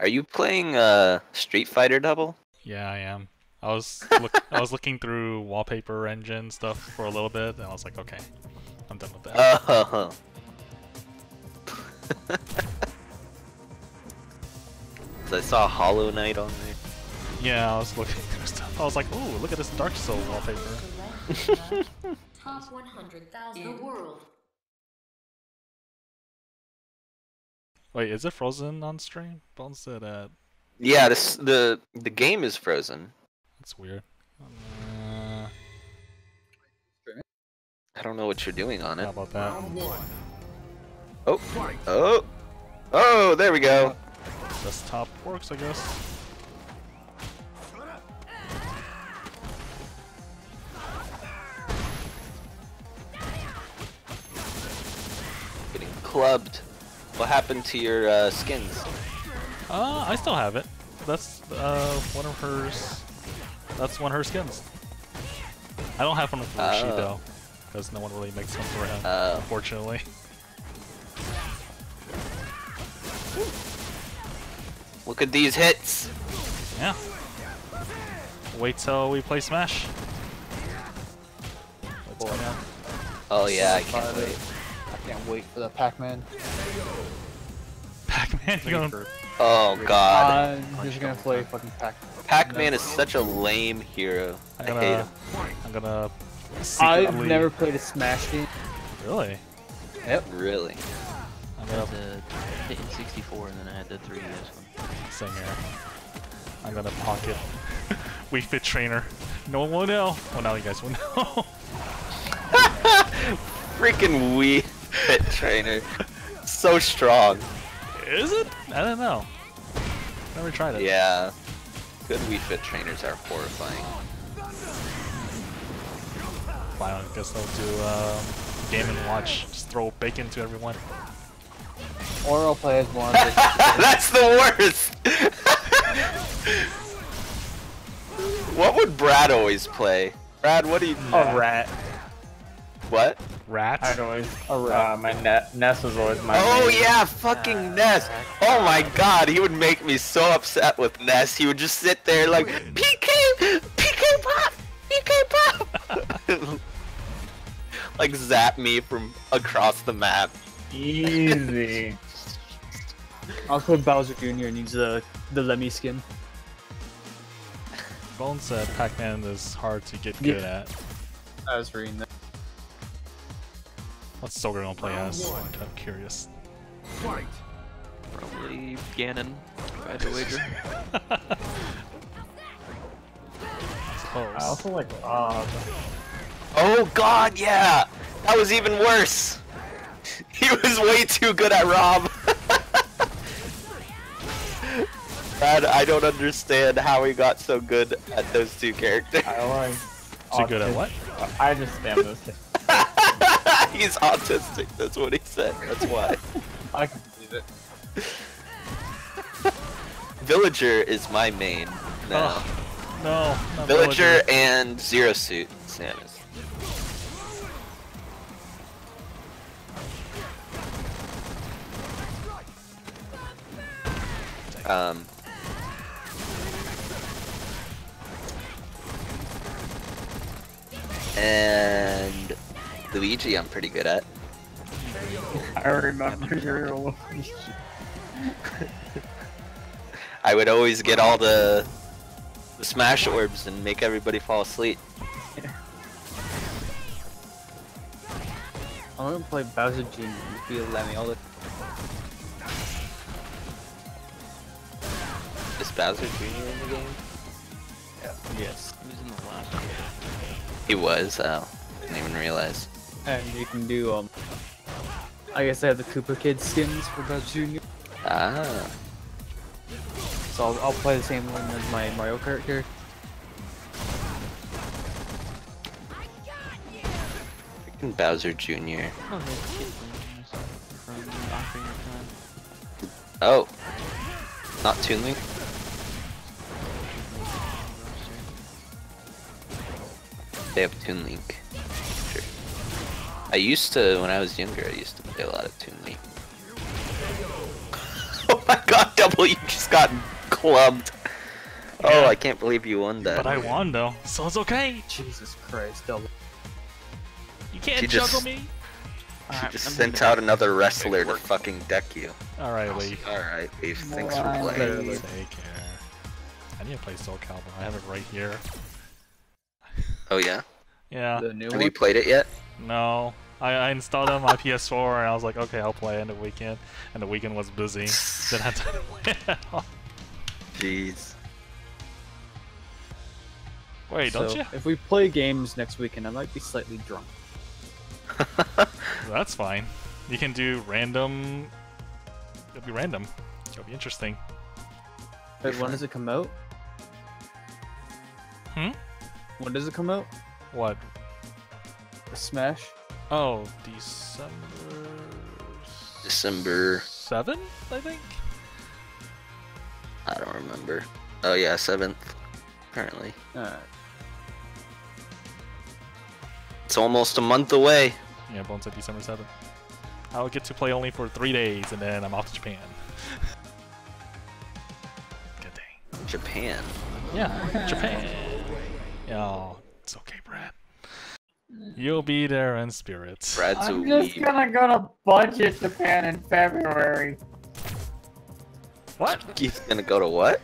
Are you playing uh Street Fighter Double? Yeah, I am. I was look, I was looking through wallpaper engine stuff for a little bit, and I was like, okay, I'm done with that. Oh. So I saw Hollow Knight on there. yeah, I was looking through stuff. I was like, ooh, look at this Dark Soul wallpaper. Top 100,000 in the world. Wait, is it frozen on stream? Bones said uh, Yeah, this the the game is frozen. that's weird. Uh, I don't know what you're doing on it. how it. about that? Oh, oh, oh! There we go. Desktop works, I guess. Getting clubbed. What happened to your uh, skins? Uh, I still have it. That's uh one of hers. That's one of her skins. I don't have one for Rashid Oh. though, because no one really makes one for him, Oh. unfortunately. Look at these hits. Yeah. Wait till we play Smash. Let's Boy. Oh yeah, I can't wait. I can't wait for the Pac-Man. Pac-Man, you're gonna Oh god. Uh, I'm just gonna play fucking Pac-Man. Pac-Man is such a lame hero. I I'm hate gonna, him. I'm gonna I've never played a Smash game. Really? Yep. Really. I'm gonna had the hit in 64 and then I had the 3DS one. sing here. I'm gonna pocket Wii Fit Trainer. No one will know. Well, now you guys will know. Freaking Wii Fit Trainer. So strong. Is it? I don't know. Never tried it. Yeah. Good Wii Fit Trainers are horrifying. Fine, I guess they'll do um, game and watch. Just throw bacon to everyone. Or I'll play as one. That's the worst! what would Brad always play? Brad, what do you... A rat. What? Rat? I'd always. Uh, my net Ness was always my. Oh main. yeah, fucking Ness. Oh my god, he would make me so upset with Ness. He would just sit there like, PK, PK pop, PK pop. like zap me from across the map. Easy. I'll play Bowser Jr. needs the the Lemmy skin. Bones said Pac-Man is hard to get Yeah. good at. I was reading that. What's Soger gonna play as? I'm kind of curious. Probably Ganon, if I had to wager. I. I also like Rob. Oh god, yeah! That was even worse! He was way too good at Rob! Brad, I don't understand how he got so good at those two characters. I like. Too good at what? I just spam those. He's autistic, that's what he said, that's why. I can believe it. Villager is my main now. Oh, no, not Villager and Zero Suit Samus. Um. And Luigi, I'm pretty good at. I remember your. I would always get all the, the smash orbs and make everybody fall asleep. I'm gonna play Bowser Jr. and be a Lemmy all the Is Bowser Jr. in the game? Yeah. Yes. He was in the last one. He was. Oh, didn't even realize. And you can do um. I guess I have the Koopa Kid skins for Bowser Jr. Ah. So I'll, I'll play the same one as my Mario Kart character. Freaking Bowser Jr. Oh, there's a kid playing this from Ocarina of Time. Oh. Not Toon Link? They have Toon Link. Sure. I used to, when I was younger, I used to play a lot of Toon Link. oh my god, double, you just got clubbed. Oh, I can't believe you won that. But I won though, so it's okay. Jesus Christ, double. You can't She juggle just- me. She Alright, just I'm sent out another wrestler to fucking deck you. All right, Lee. Alright, Leaf, thanks for playing. Take care. I need to play Soul Calibur. I have it right here. Oh yeah? Yeah. The new Have one. you played it yet? No. I, I installed it on my PS4 and I was like, okay, I'll play in the weekend. And the weekend was busy. Didn't have time to play at all. Jeez. Wait, don't you? If we play games next weekend, I might be slightly drunk. That's fine. You can do random. It'll be random. It'll be interesting. Wait, when does it come out? Hmm? When does it come out? What? The Smash? Oh, December. December 7th, I think? I don't remember. Oh yeah, seventh. Apparently. Alright. It's almost a month away. Yeah, Bone said December 7th. I'll get to play only for three days and then I'm off to Japan. Good day. Japan. Yeah, Japan. Oh, it's okay, Brad. You'll be there in spirit. Brad's a I'm just weeb. gonna go to budget Japan in February. What? He's gonna go to what?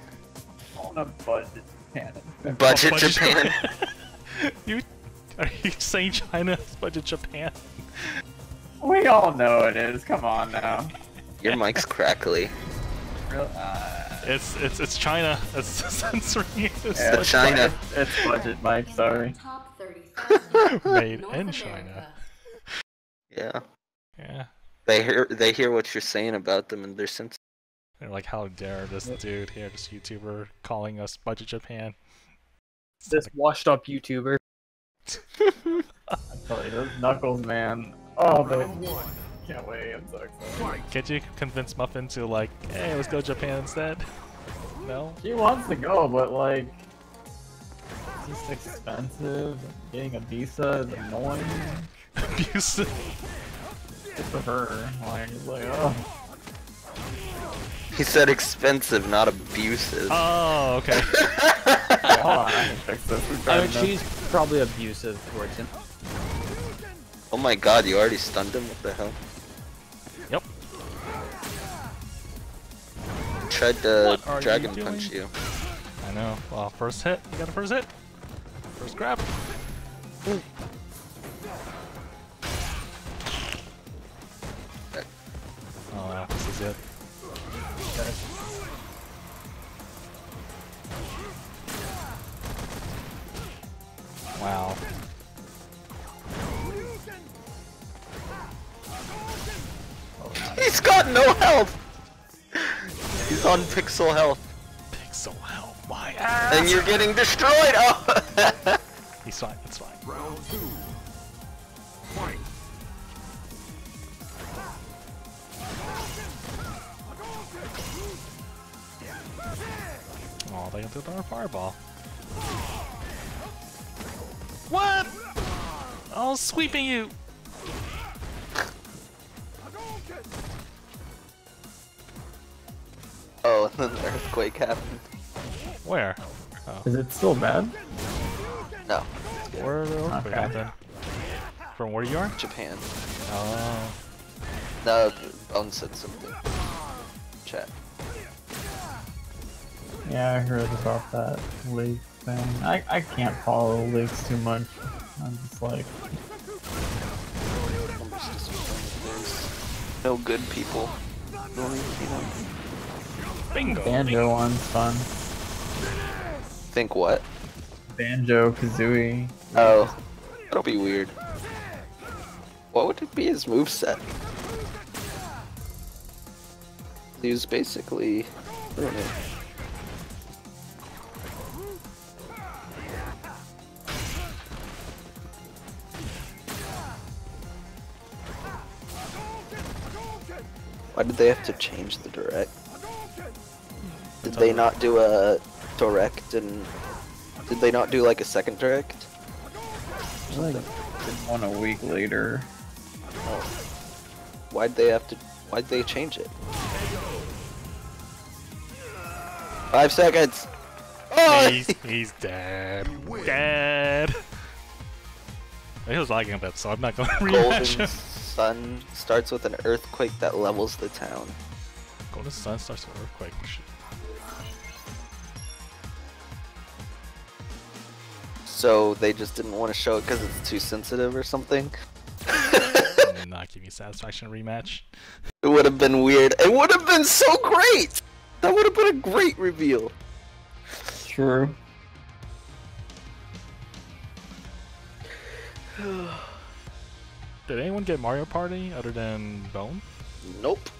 On a budget Japan. in February. Budget Budget Japan. you are you saying China's budget Japan? We all know it is. Come on now. Your mic's crackly. Real- uh, It's it's it's China. That's censoring you. It's yeah, it's China. budget- It's budget, Mike. Sorry. Top 30,000. Made North in America. China. Yeah. Yeah. They hear they hear what you're saying about them and they're sens- They're like, how dare this dude here, this YouTuber, calling us budget Japan? This washed up YouTuber. I tell you, those Knuckles, man. Oh, they can't wait. I'm so excited. Can't you convince Muffin to like, hey, let's go to Japan instead? No. She wants to go, but like, it's just expensive. Getting a visa is annoying. Abusive. For her. Like, it's like, oh. He said expensive, not abusive. Oh, okay. Hold on, I can fix this. We've I mean, enough. she's probably abusive towards him. oh my god, you already stunned him? What the hell? Yep. Tried to What are you dragon punch you. I know. Well, first hit. You got a first hit. First grab. Oh, this is it. Wow. He's got no health! He's on pixel health. Pixel help my ass. And you're getting destroyed! Oh! He's fine. It's fine. Oh, they got the fireball. What? Oh, sweeping you. oh, and then the earthquake happened. Where? Oh, Is it still bad? No, where the earthquake Okay. happen? From where you are? Japan. Oh. No, Bone said something. Chat. Yeah, I heard about that lake thing. I, I can't follow lakes too much. I'm just like, Almost disappointed there's no good people. Really, you know? Bingo. banjo one's fun. Think what? Banjo Kazooie. Oh, that'll be weird. What would it be his moveset? He was basically. I don't know. Why did they have to change the direct? Did they not do a direct and did they not do like a second direct? Like one a week later. Oh. Why'd they have to? Why'd they change it? Five seconds. Oh, He's, he's dead. Dead. He was lagging a bit, so I'm not going to rematch Golden. Sun starts with an earthquake that levels the town. Golden Sun starts with an Earthquake. So they just didn't want to show it because it's too sensitive or something. Not give you satisfaction rematch. It would have been weird. It would have been so great. That would have been a great reveal. True. Did anyone get Mario Party other than Bone? Nope,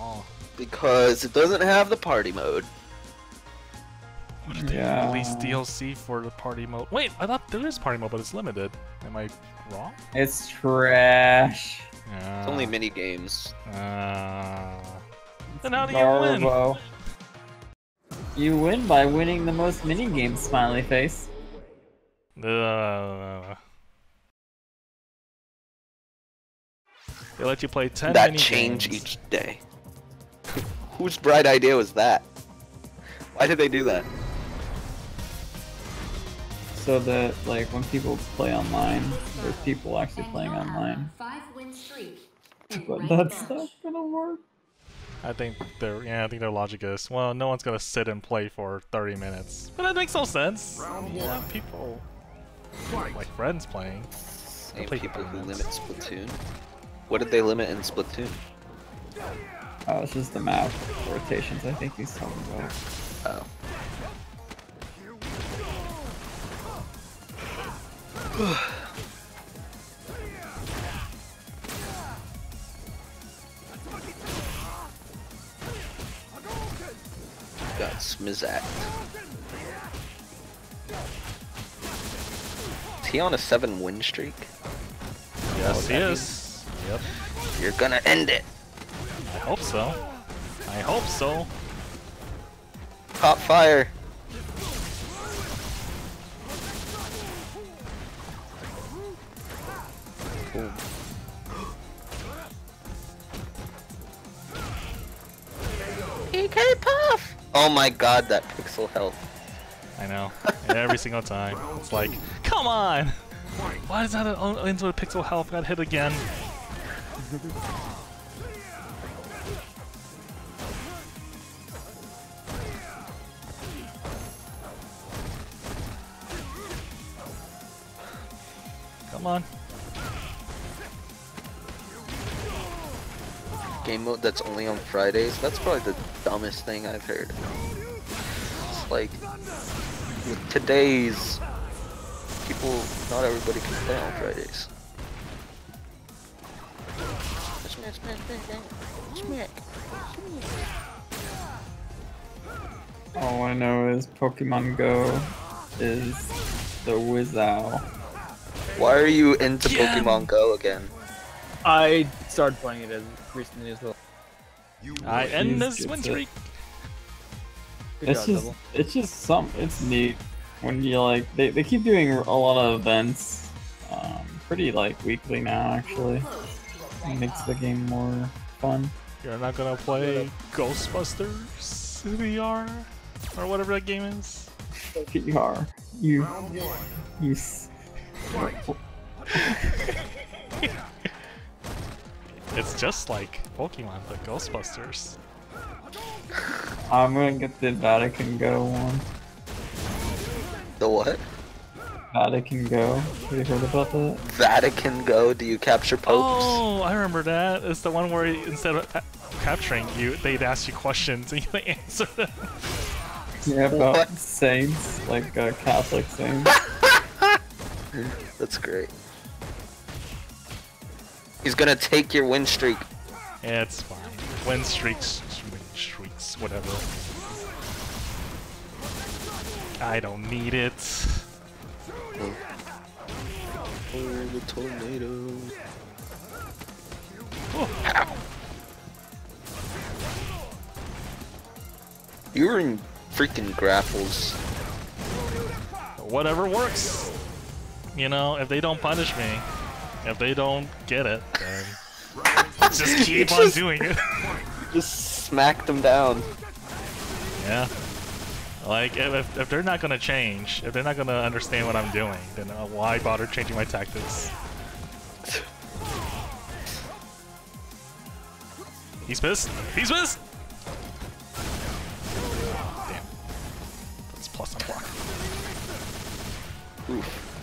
Oh, because it doesn't have the party mode. What did they Yeah. release DLC for the party mode? Wait, I thought there is party mode, but it's limited. Am I wrong? It's trash. Yeah. It's only mini games. Uh, then how do you win? Garbo. You win by winning the most mini games, smiley face. Uh, they let you play 10 that mini change games. each day. Whose bright idea was that? Why did they do that? So that like when people play online, there's people actually playing online. Five win streak. But that's not gonna work. I think their yeah, I think their logic is well, no one's gonna sit and play for 30 minutes, but that makes no sense. You have people like friends playing. Same play people who limit Splatoon. What did they limit in Splatoon? Oh, it's just the map rotations. I think he's talking about. Oh. Got Smizak. Is he on a seven win streak? Yes, oh, he that is. Yep. You're gonna end it. I hope so. I hope so. Pop fire. Oh my god, that pixel health. I know. Every single time. It's like, come on! Why is that an into a pixel health got hit again? Game mode that's only on Fridays? That's probably the dumbest thing I've heard. It's like, with today's people, not everybody can play on Fridays. Smack, smack, smack, smack. All I know is Pokemon Go is the Wizow. Why are you into Yeah. Pokemon Go again? I started playing it as recently as well. I end this win streak. It's job, just, Double. it's just some, it's neat when you like, they, they keep doing a lot of events, um, pretty like weekly now actually. It makes the game more fun. You're not gonna play Ghostbusters VR or whatever that game is. PR, you, you, s- It's just like Pokemon, but Ghostbusters. I'm gonna get the Vatican Go one. The what? Vatican Go. Have you heard about that? Vatican Go? Do you capture popes? Oh, I remember that. It's the one where instead of capturing you, they'd ask you questions and you would answer them. Yeah, about What? saints, like uh, Catholic saints. That's great. He's gonna take your win streak. Yeah, it's fine. Win streaks, win streaks, whatever. I don't need it. Oh, the tornado. You were in freaking grapples. Whatever works. You know, if they don't punish me, if they don't get it, then just keep on just- doing it. Just smack them down. yeah. Like, if, if, they're not gonna change, if they're not gonna understand what I'm doing, then uh, why bother changing my tactics? He's pissed. He's pissed. Damn. That's plus on block. Oof.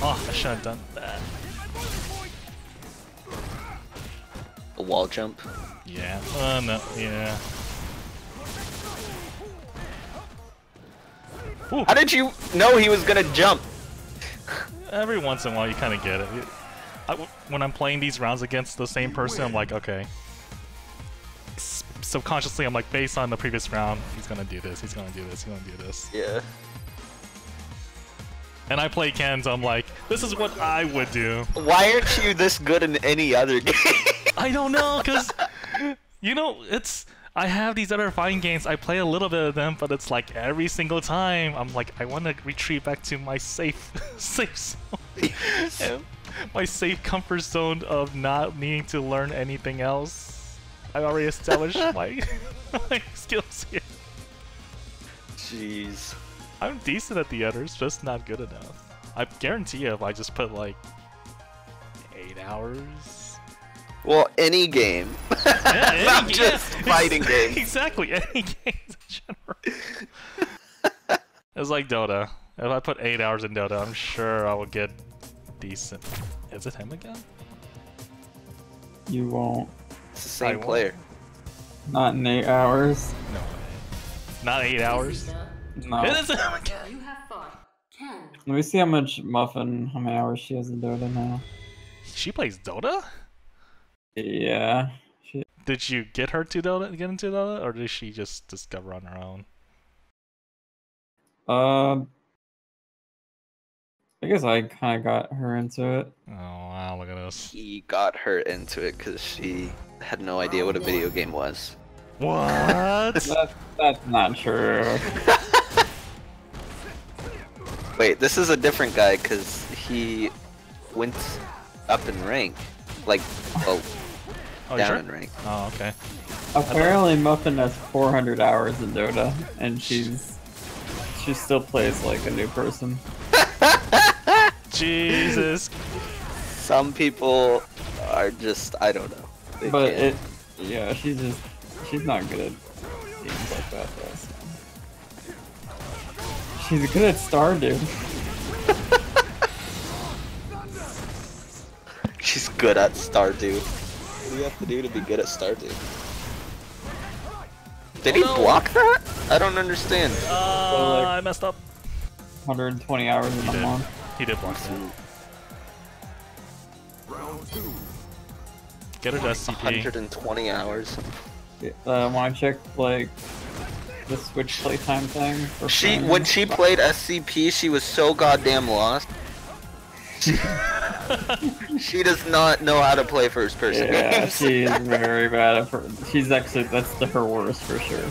Oh, I should have done that. A wall jump. Yeah. Oh no. Yeah. Ooh, How did you know he was gonna jump? every once in a while you kind of get it. I, when I'm playing these rounds against the same person, I'm like, okay. S- Subconsciously, I'm like, based on the previous round, he's gonna do this, he's gonna do this, he's gonna do this. Yeah. And I play Ken's, I'm like, this is what I would do. Why aren't you this good in any other game? I don't know, cause you know, it's I have these other fighting games. I play a little bit of them, but it's like every single time I'm like, I want to retreat back to my safe, safe zone, my safe comfort zone of not needing to learn anything else. I already established my my skills here. Jeez. I'm decent at the others, just not good enough. I guarantee you, if I just put like eight hours Well, any game. Yeah, Not any- just yeah, fighting ex- games. Exactly, any games in general. it's like Dota. If I put eight hours in Dota, I'm sure I will get decent. Is it him again? You won't. It's the same I player. Not in eight hours. No way. Not eight hours. No. It is him again. You have fought ten. Let me see how much Muffin, how many hours she has in Dota now. She plays Dota. Yeah. She, Did you get her to Dota, get into Dota, or did she just discover on her own? um, I guess I kind of got her into it. Oh wow, look at this. He got her into it because she had no idea what a video game was. What? That, that's not true. Wait, this is a different guy because he went up in rank. Like, well, oh, oh down sure? in rank. Oh, okay. Apparently, Muffin has 400 hours in Dota, and she's she still plays like a new person. Jesus. Some people are just, I don't know. They But can't. it, yeah, she's just she's not good at games like that though. So. She's good at Stardew. She's good at Stardew. What do you have to do to be good at Stardew? Did he Oh, no. block that? I don't understand. Uh, like- I messed up. 120 hours in a did. month. He did block that. Get her to SCP. 120 hours. Uh, want to check like the Switch playtime thing? For She fun? when she played SCP, she was so goddamn lost. she does not know how to play first person Yeah, games. she is very bad at. Her. She's actually that's the, her worst for sure.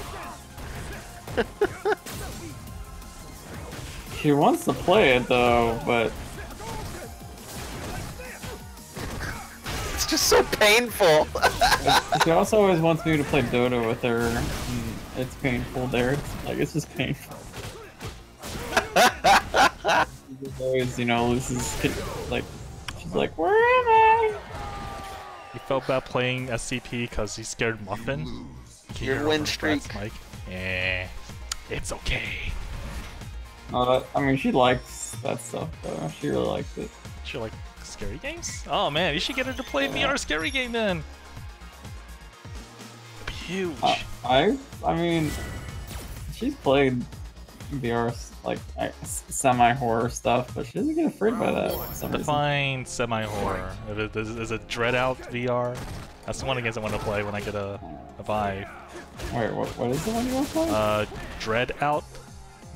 she wants to play it though, but It's just so painful. she also always wants me to play Dota with her. And It's painful there. It's, like it's just painful. She always, you know, loses. Like she's like, where am I? He felt bad playing SCP because he scared Muffin. Your Care win streak. Mike. Eh, it's okay. Uh, I mean, she likes that stuff though. She really likes it. She like scary games? Oh man, you should get her to play VR scary game then. It'd be huge. Uh, I, I mean, she's played VR like semi horror stuff, but she doesn't get afraid by that. Some reason. Define semi-horror. If Is, is it Dread Out VR? That's the one against I want to play when I get a, a Vive. Wait, what, what is the one you want to play? Uh, Dread Out.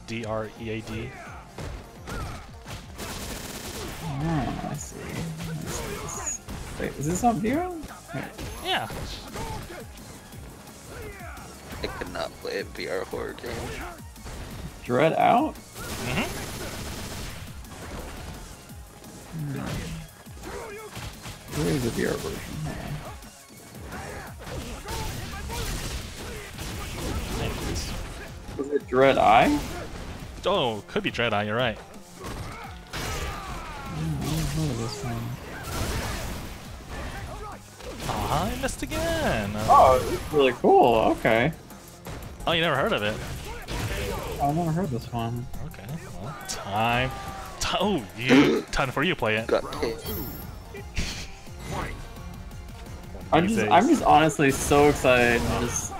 D R E A D. oh, I see. Wait, is this on VR? Yeah. I could not play a VR horror game. Dread Out? hmm Where is the VR version? Hold on. Thank you. it Dread Eye? Oh, could be Dread Eye. You're right. Oh, I missed again. Oh, it's really cool. Okay. Oh, you never heard of it? I've never heard this one. Okay. Well, time. Ti- Oh, you. time for you to play it. Got. I'm just. I'm just honestly so excited. to Just,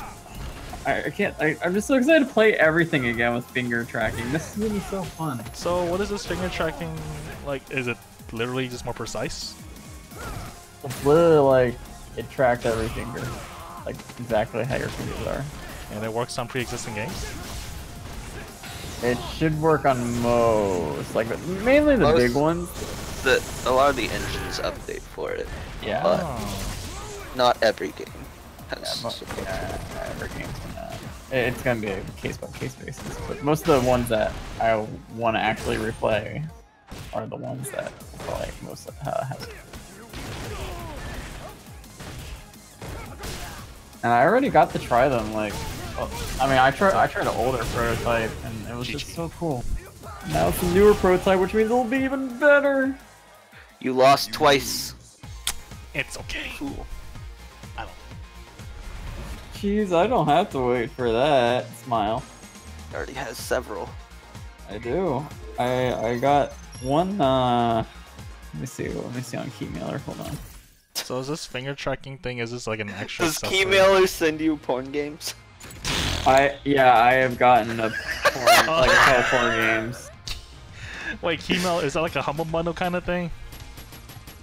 I, I can't. I, I'm just so excited to play everything again with finger tracking. This is gonna be so fun. So, what is this finger tracking like? Is it literally just more precise? It's literally like it tracks every finger, like exactly how your fingers are. And it works on pre-existing games? It should work on most, like mainly the Most- big ones. The, a lot of the engines update for it. Yeah. But-. Not every game Yeah, has mo- support. yeah, every game's gonna. it- It's gonna be a case by case basis, but most of the ones that I want to actually replay are the ones that like most uh, have. And I already got to try them. Like, oh, I mean, I tried I tried an older prototype, and it was just so cool. Now it's a newer prototype, which means it'll be even better. You lost twice. It's okay. Cool. I don't. Jeez, I don't have to wait for that. Smile. Already has several. I do. I I got one. uh Let me see. Let me see on Keymailer. Hold on. So is this finger tracking thing? Is this like an extra? Does separate- Keymailer send you porn games? I yeah, I have gotten a porn, like a couple porn games. Wait, Keymail is that like a humble bundle kind of thing?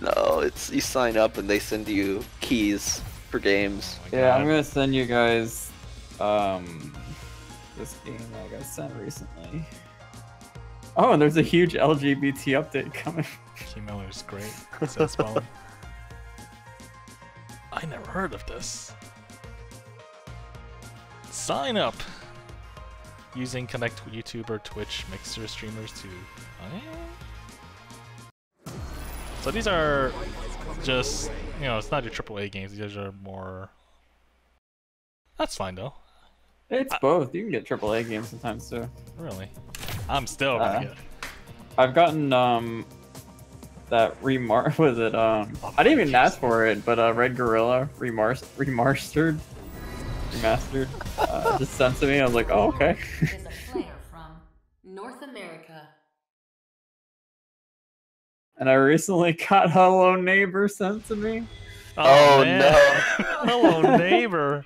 No, it's you sign up and they send you keys for games. Oh Yeah, I'm gonna send you guys um this game that I got sent recently. Oh, and there's a huge LGBT update coming. Keymailer is great. Says I never heard of this. Sign up using Connect YouTube or Twitch Mixer streamers to. Oh, yeah. So these are just you know it's not your AAA games. These are more. That's fine though. It's both. You can get AAA games sometimes too. Really, I'm still Uh, gonna get. I've gotten um that remar was it um I didn't even ask for it, but uh Red Guerrilla remar remastered remastered uh, just sent to me. I was like, oh okay. Is a player from North America. and I recently got Hello Neighbor sent to me. Oh, no! Hello neighbor.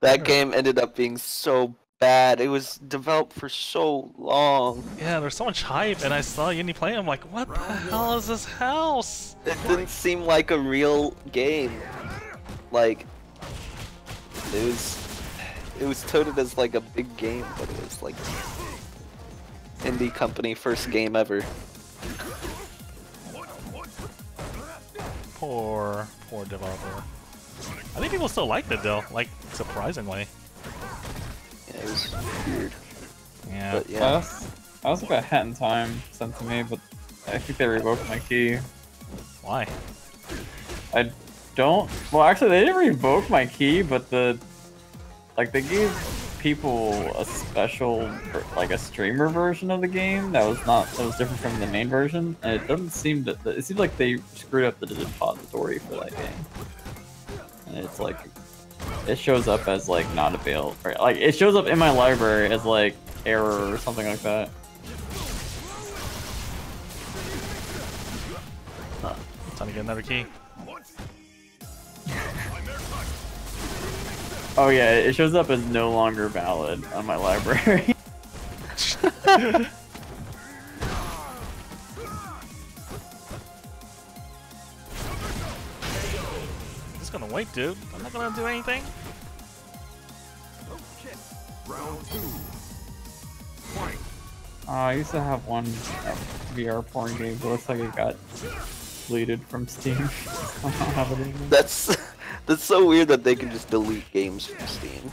That game ended up being so bad. It was developed for so long. Yeah, there's so much hype, and I saw Yinny play. I'm like, what the hell is this house? It didn't seem like a real game. Like it was it was touted as like a big game, but it was like indie company first game ever. Poor, poor developer. I think people still liked it though, like surprisingly. Yeah, it was weird. Yeah. But Yeah, yeah. that's- I also got Hat in Time sent to me, but I think they revoked my key. Why? I don't. Well, actually, they didn't revoke my key, but the like they gave people a special, like a streamer version of the game that was not that was different from the main version, and it doesn't seem that it seems like they screwed up the repository for that game. And it's like it shows up as like not available, or, like it shows up in my library as like error or something like that. Time to get another key. Oh yeah, it shows up as no longer valid on my library. Just gonna wait, dude. I'm not gonna do anything. Uh, I used to have one uh, VR porn game, but looks like it got deleted from Steam. I don't have it anymore. That's that's so weird that they can just delete games from Steam.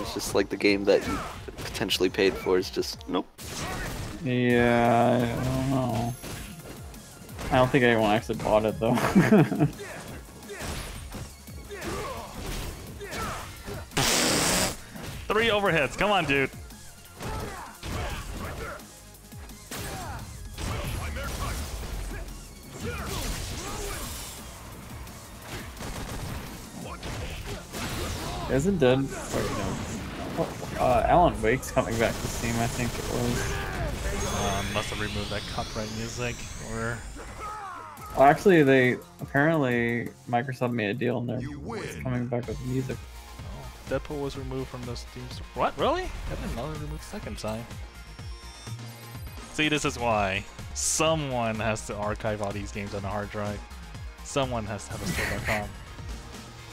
It's just like the game that you potentially paid for is just nope. Yeah, I don't know. I don't think anyone actually bought it though. Three overheads. Come on, dude. Isn't dead? Wait, no. Uh, Alan Wake's coming back to Steam, I think it was. Um, must have removed that copyright music, or Well, actually, they apparently Microsoft made a deal and they're coming back with music. Deadpool was removed from the Steam store. What? Really? I didn't know it was removed second time. See, this is why someone has to archive all these games on a hard drive. Someone has to have a store.com.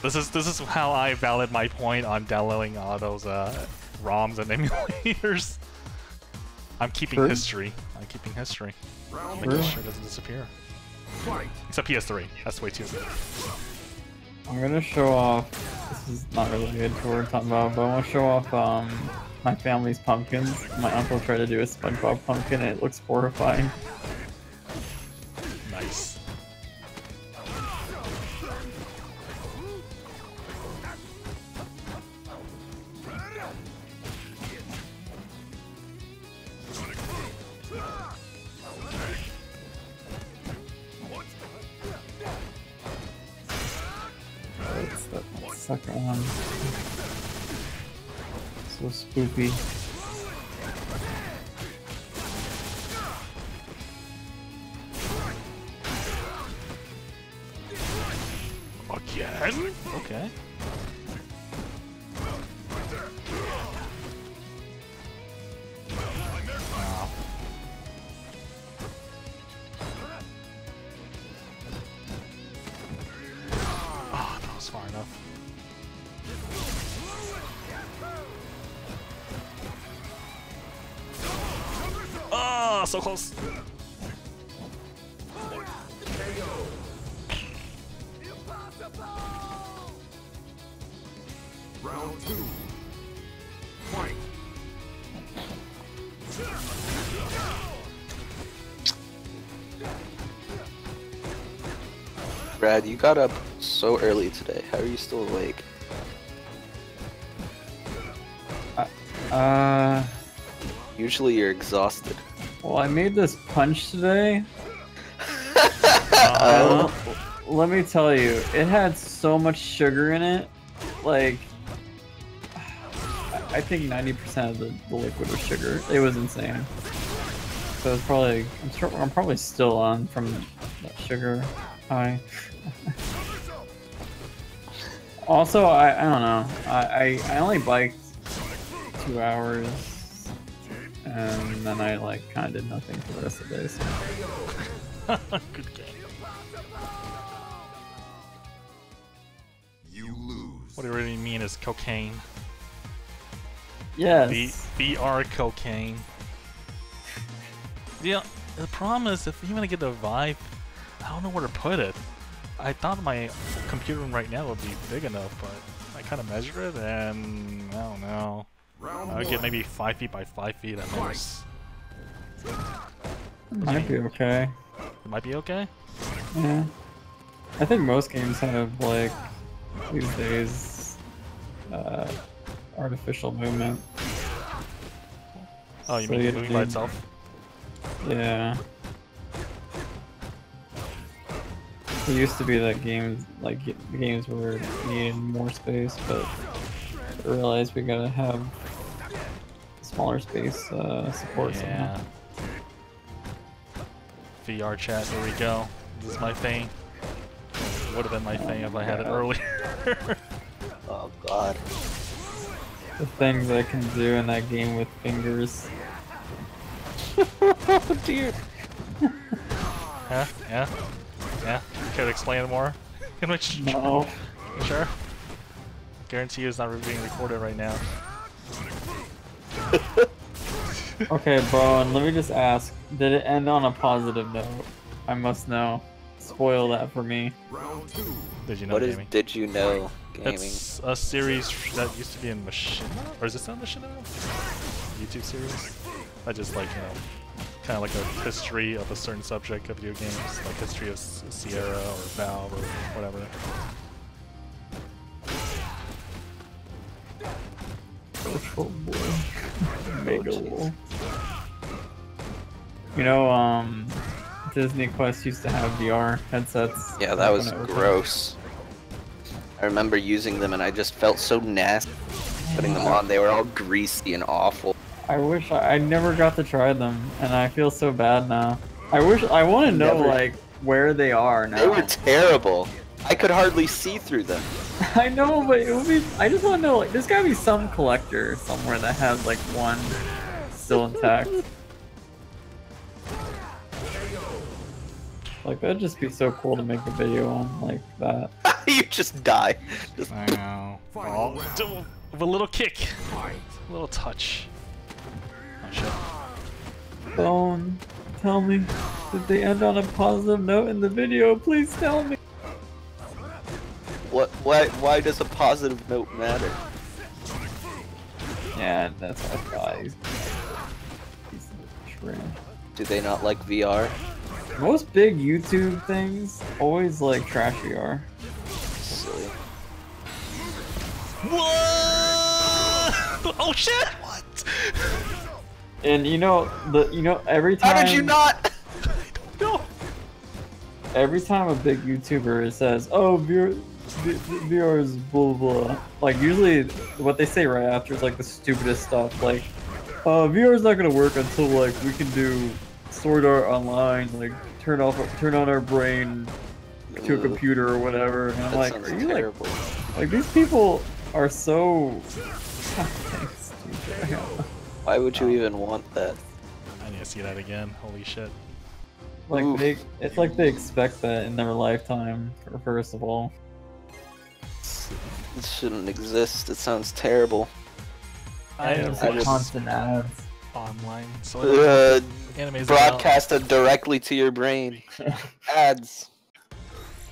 This is this is how I valid my point on downloading all those uh, ROMs and emulators. I'm keeping True. history. I'm keeping history. Making True. sure it doesn't disappear. Except PS3. That's way too. good. I'm gonna show off. This is not related to what we're talking about, but I want to show off um my family's pumpkins. My uncle tried to do a SpongeBob pumpkin, and it looks horrifying. So so close. Brad, you got up so early today. How are you still awake? Uh, Usually you're exhausted. Well, I made this punch today. Uh, let me tell you, it had so much sugar in it. Like, I- I think 90% of the, the liquid was sugar. It was insane. So it's probably, I'm sure, I'm probably still on from that sugar high. also, I, I don't know. I, I, I only biked two hours. And then I like kind of did nothing for the rest of the day. So. Good game. You lose. What do you really mean is cocaine? Yes. V VR cocaine. Yeah, the problem is if you want to get the Vive, I don't know where to put it. I thought my computer room right now would be big enough, but I kind of measure it and I don't know. Round I would get maybe five feet by five feet at most. Might be okay. It might be okay. Yeah. I think most games have like these days uh, artificial movement. Oh, you So mean you moving by need- itself? Yeah. It used to be that games like g- games were needed more space, but I realized we gotta have smaller space uh, support. Yeah. somehow. VR chat, here we go. This is my thing. Would have been my thing if I had it God. earlier. Oh god. The things I can do in that game with fingers. oh dear. Yeah, yeah, yeah. To explain it more? In which No. sure. Guarantee it's not being recorded right now. Okay, Bowen, let me just ask, did it end on a positive note? I must know. Spoil that for me. Did you know What is gaming? did you know gaming? It's a series that used to be in Machinima, or is this on Machinima? YouTube series. I just like you know, kind of like a history of a certain subject of video games, like history of Sierra or Valve or whatever. Oh boy. Mega Wolf. You know, um, Disney Quest used to have VR headsets. Yeah, that was was- gross. I remember using them and I just felt so nasty putting them on. They were all greasy and awful. I wish I, I never got to try them, and I feel so bad now. I wish I want to know Never. like where they are now. They were terrible. I could hardly see through them. I know, but it would be. I just want to know like there's gotta be some collector somewhere that has like one still intact. Like that'd just be so cool to make a video on like that. you just die. Just I know. Oh, d- with a little kick. A little touch. Oh shit. Bone, tell me, did they end on a positive note in the video? Please tell me. What? Why? Why does a positive note matter? Yeah, that's what I thought. He's, he's trash. Do they not like VR? Most big YouTube things always like trash VR. Silly. What? Oh shit! What? And you know the you know every time How did you not? No. every time a big YouTuber says, "Oh, VR, V- VR is blah blah," blah," like usually what they say right after is like the stupidest stuff, like, "Uh, VR is not gonna work until like we can do Sword Art Online, like turn off, turn on our brain to a computer or whatever." And I'm That like, are you like, terrible. like these people are so stupid. Why would you even want that? I need to see that again. Holy shit. Like Oof. they, it's like they expect that in their lifetime. First of all, It shouldn't exist. It sounds terrible. I am I just- constant ads. online. So Uh, anime is broadcasted directly to your brain. Ads.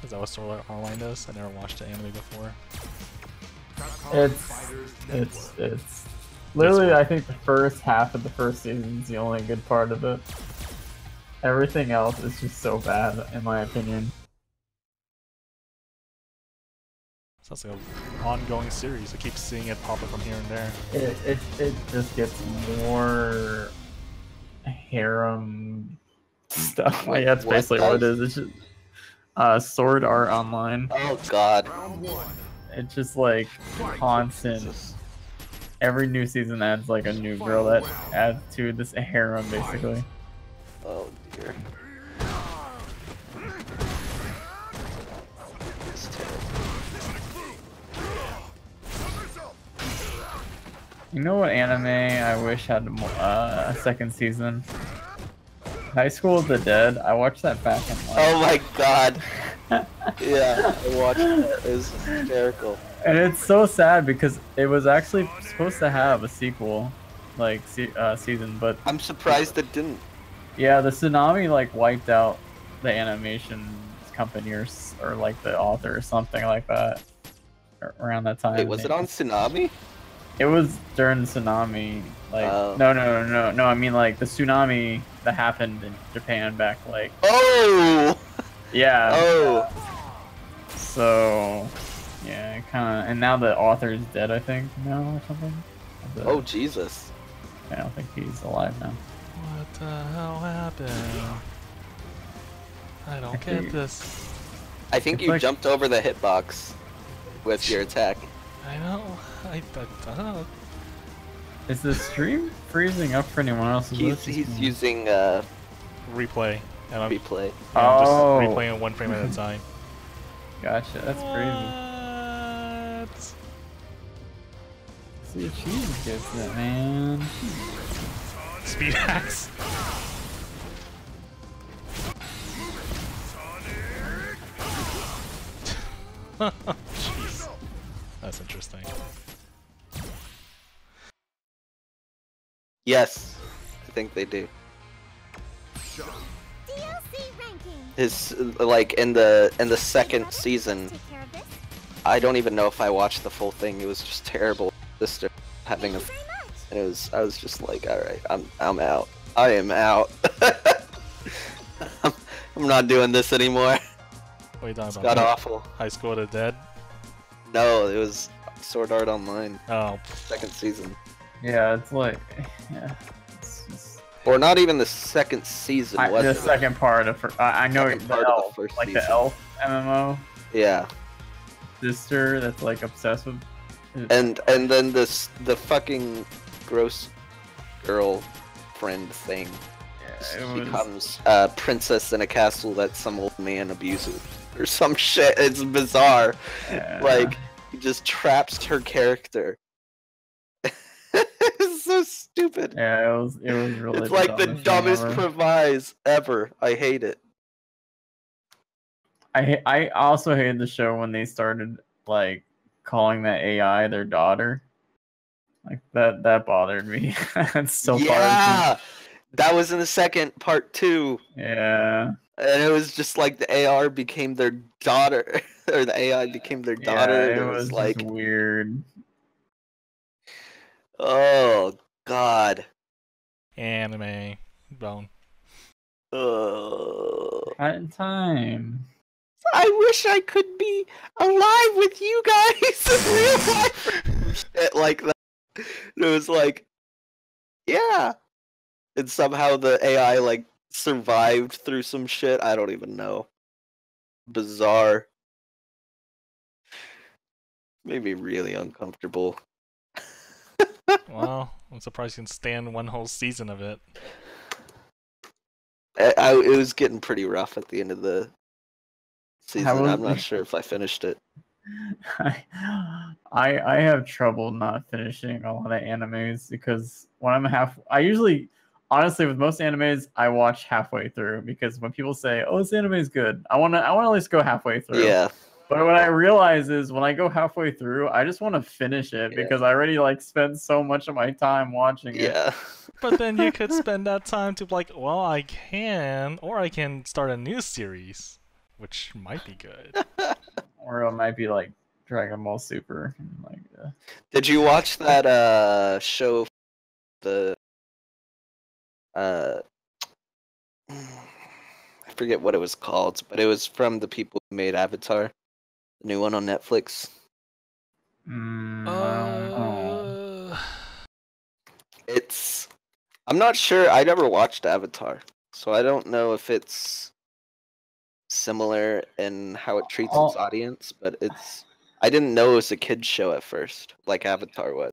Is that what Sword Art Online does? I never watched the anime before. It's it's it's literally I think the first half of the first season is the only good part of it. Everything else is just so bad in my opinion. Sounds like an ongoing series. I keep seeing it pop up from here and there. It it, it just gets more harem stuff. Yeah, that's What basically what it does? is. It's just uh Sword Art Online. Oh God. It's just like constant every new season adds like a new girl that adds to this harem basically. Oh dear. You know what anime I wish had uh, a second season? High School of the Dead. I watched that back in like, Oh my God. Yeah, I watched it. It was hysterical. and it's so sad because it was actually supposed to have a sequel, like se- uh, season, but I'm surprised it didn't. yeah, the tsunami like wiped out the animation company or or like the author or something like that. Around that time. Wait, was it on Tsunami? It was during the tsunami. Like Oh. no, no, no, no, no. I mean like the tsunami that happened in Japan back like Oh! yeah. Oh! So yeah, kind of. And now the author is dead, I think now or something. The- Oh Jesus! I don't think he's alive now. What the hell happened? I don't think- get this. I think It's you like- jumped over the hitbox with your attack. I know. I, I, I don't know. Is the stream freezing up for anyone else? He's he's me? using uh Replay. And I'm, replay. yeah, I'm just Oh. replaying one frame at a time. Gotcha. That's crazy. What? See, cheese gets it, man. Speed hacks. Jeez. That's interesting. Yes, I think they do. His like in the in the second season. Take care of this. I don't even know if I watched the full thing. It was just terrible. Sister having a Thank you very much. and it was I was just like, all right, I'm I'm out. I am out. I'm, I'm not doing this anymore. What are you talking about? Got about? awful. High School of the Dead? No, it was Sword Art Online Oh, second season. Yeah, it's like yeah. It's, it's, Or not even the second season. I, was the it? second part of I, I know Second the of the first like season. the elf MMO Yeah, sister that's like obsessed with. and and then this the fucking gross girl friend thing yeah, it was, becomes a princess in a castle that some old man abuses or some shit. It's bizarre. yeah. Like he just traps her character. It's so stupid. yeah, it was it was really. it's like the dumbest thing dumbest ever. premise ever. I hate it. I I also hated the show when they started like calling that AI their daughter. Like that that bothered me. That's so yeah, that was in the second part too, Yeah. and it was just like the AR became their daughter, or the AI became their daughter. Yeah, it it was was like, just weird. Oh god. Anime. Bone. Ugh. Hat in time. I wish I could be alive with you guys in real life. Shit like that. It was like, yeah. And somehow the AI like survived through some shit. I don't even know. Bizarre. Made me really uncomfortable. Well, I'm surprised you can stand one whole season of it. I, I, it was getting pretty rough at the end of the season. was I'm not sure if I finished it. I I I have trouble not finishing a lot of animes because when I'm half I usually honestly with most animes I watch halfway through because when people say, "Oh, this anime is good," I want to I want to at least go halfway through. Yeah. But what I realize is when I go halfway through, I just want to finish it Yeah. because I already like spend so much of my time watching it. Yeah. But then you could spend that time to like, well, I can, or I can start a new series, which might be good. Or it might be like Dragon Ball Super. Like, uh, Did you watch that uh show the uh I forget what it was called, but it was from the people who made Avatar. The new one on Netflix. Mm, uh... It's. I'm not sure. I never watched Avatar. So I don't know if it's similar in how it treats its Oh. audience, but it's I didn't know it was a kids show at first, like Avatar was.